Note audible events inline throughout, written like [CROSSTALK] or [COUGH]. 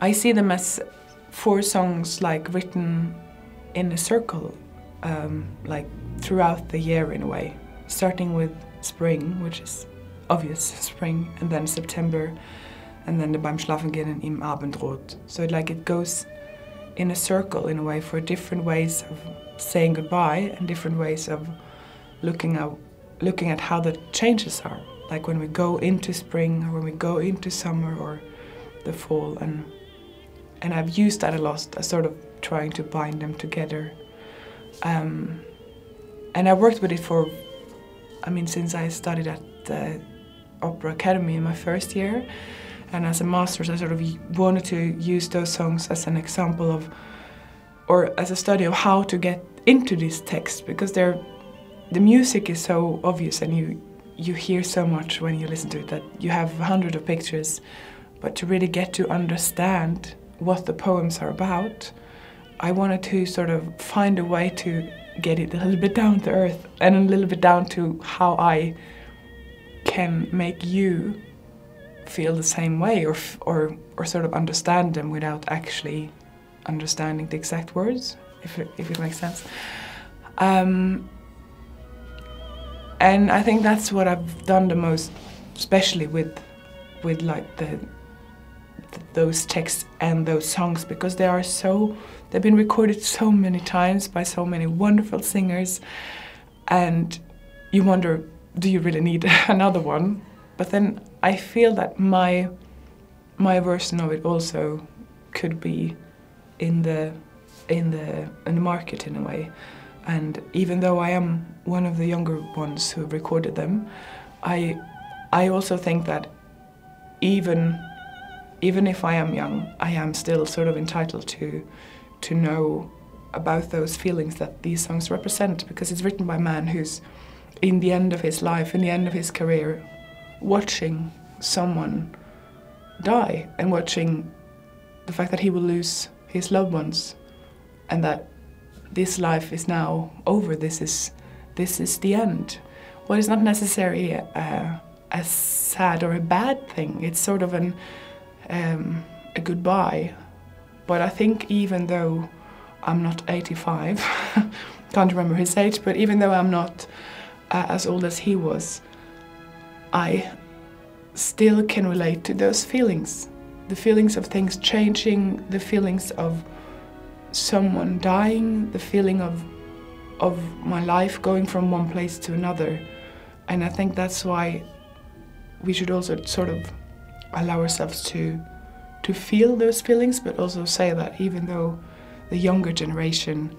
I see them as four songs like written in a circle, um, like throughout the year in a way, starting with spring, which is obvious [LAUGHS] spring, and then September, and then the Beim Schlafengehen and Im Abendrot. So like it goes in a circle in a way for different ways of saying goodbye and different ways of looking at looking at how the changes are. Like when we go into spring or when we go into summer or the fall and and I've used that a lot as sort of trying to bind them together. Um, and I worked with it for, I mean, since I studied at the Opera Academy in my first year, and as a master's, I sort of wanted to use those songs as an example of, or as a study of how to get into these texts because they're, the music is so obvious and you you hear so much when you listen to it that you have hundreds of pictures, but to really get to understand what the poems are about, I wanted to sort of find a way to get it a little bit down to earth and a little bit down to how I can make you feel the same way or, or, or sort of understand them without actually understanding the exact words, if it, if it makes sense. Um, and I think that's what I've done the most, especially with, with like the, those texts and those songs because they are so, they've been recorded so many times by so many wonderful singers, and you wonder, do you really need [LAUGHS] another one? But then I feel that my my version of it also could be in the in the in the market in a way. And even though I am one of the younger ones who recorded them, I I also think that even even if I am young, I am still sort of entitled to to know about those feelings that these songs represent because it's written by a man who's in the end of his life, in the end of his career, watching someone die and watching the fact that he will lose his loved ones and that this life is now over this is this is the end. Well it's not necessarily a, a sad or a bad thing. It's sort of an um, a goodbye but I think even though I'm not 85 [LAUGHS] can't remember his age but even though I'm not uh, as old as he was I still can relate to those feelings. The feelings of things changing, the feelings of someone dying, the feeling of, of my life going from one place to another. And I think that's why we should also sort of allow ourselves to, to feel those feelings, but also say that even though the younger generation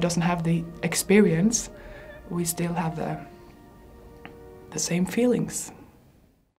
doesn't have the experience, we still have the, the same feelings.